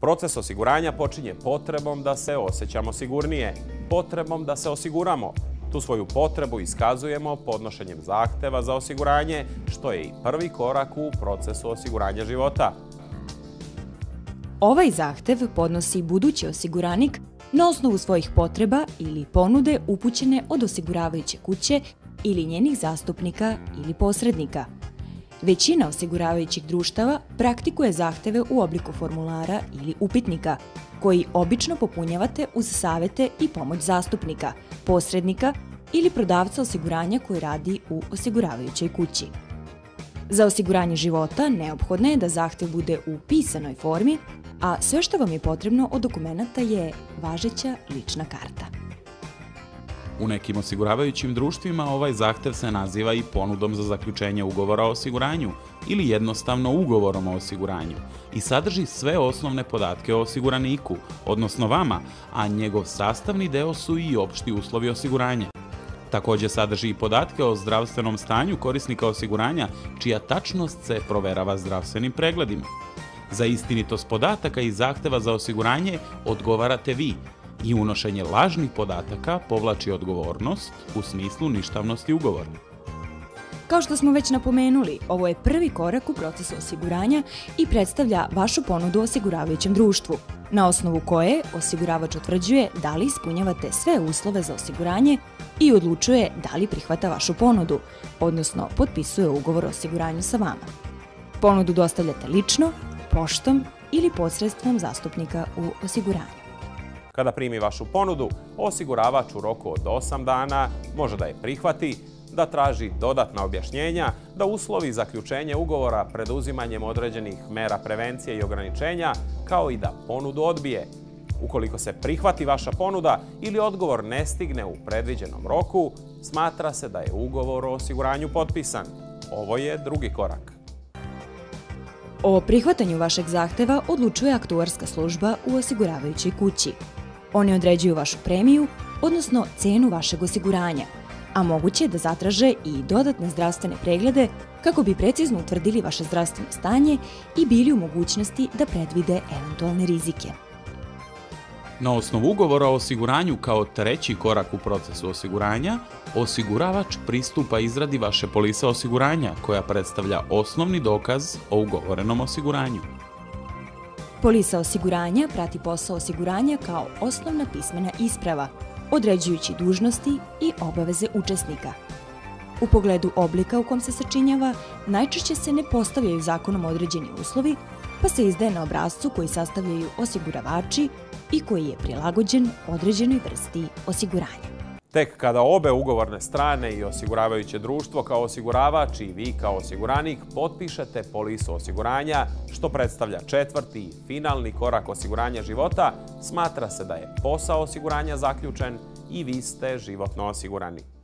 Proces osiguranja počinje potrebom da se osjećamo sigurnije, potrebom da se osiguramo. Tu svoju potrebu iskazujemo podnošenjem zahteva za osiguranje, što je i prvi korak u procesu osiguranja života. Ovaj zahtev podnosi budući osiguranik na osnovu svojih potreba ili ponude upućene od osiguravajuće kuće ili njenih zastupnika ili posrednika. Većina osiguravajućih društava praktikuje zahteve u obliku formulara ili upitnika, koji obično popunjavate uz savete i pomoć zastupnika, posrednika ili prodavca osiguranja koji radi u osiguravajućoj kući. Za osiguranje života neophodno je da zahtev bude u pisanoj formi, a sve što vam je potrebno od dokumenta je važeća lična karta. U nekim osiguravajućim društvima ovaj zahtev se naziva i ponudom za zaključenje ugovora o osiguranju ili jednostavno ugovorom o osiguranju i sadrži sve osnovne podatke o osiguraniku, odnosno vama, a njegov sastavni deo su i opšti uslovi osiguranja. Takođe sadrži i podatke o zdravstvenom stanju korisnika osiguranja, čija tačnost se proverava zdravstvenim pregledima. Za istinitost podataka i zahteva za osiguranje odgovarate vi i unošenje lažnih podataka povlači odgovornost u smislu ništavnosti ugovora. Kao što smo već napomenuli, ovo je prvi korak u procesu osiguranja i predstavlja vašu ponudu osiguravajućem društvu, na osnovu koje osiguravač utvrđuje da li ispunjavate sve uslove za osiguranje i odlučuje da li prihvata vašu ponudu, odnosno potpisuje ugovor o osiguranju sa vama. Ponudu dostavljate lično, poštom ili posredstvom zastupnika u osiguranju. Kada primi vašu ponudu, osiguravač u roku od 8 dana može da je prihvati, da traži dodatna objašnjenja, da uslovi zaključenje ugovora preduzimanjem određenih mera prevencije i ograničenja, kao i da ponudu odbije. Ukoliko se prihvati vaša ponuda ili odgovor ne stigne u predviđenom roku, smatra se da je ugovor o osiguranju potpisan. Ovo je drugi korak. O prihvatanju vašeg zahteva odlučuje aktuarska služba u osiguravajućoj kući. Oni određuju vašu premiju, odnosno cenu vašeg osiguranja, a moguće je da zatraže i dodatne zdravstvene preglede kako bi precizno utvrdili vaše zdravstveno stanje i bili u mogućnosti da predvide eventualne rizike. Na osnovu ugovora o osiguranju kao treći korak u procesu osiguranja, osiguravač pristupa izradi vaše polise osiguranja koja predstavlja osnovni dokaz o ugovorenom osiguranju. Polisa osiguranja prati posao osiguranja kao osnovna pismena isprava, određujući dužnosti i obaveze učesnika. U pogledu oblika u kom se sačinjava, najčešće se ne postavljaju zakonom određeni uslovi, pa se izdaje na obrazcu koji sastavljaju osiguravači i koji je prilagođen određenoj vrsti osiguranja. Tek kada obe ugovorne strane i osiguravajuće društvo kao osiguravač i vi kao osiguranik potpišete polisu osiguranja, što predstavlja četvrti i finalni korak osiguranja života, smatra se da je posao osiguranja zaključen i vi ste životno osigurani.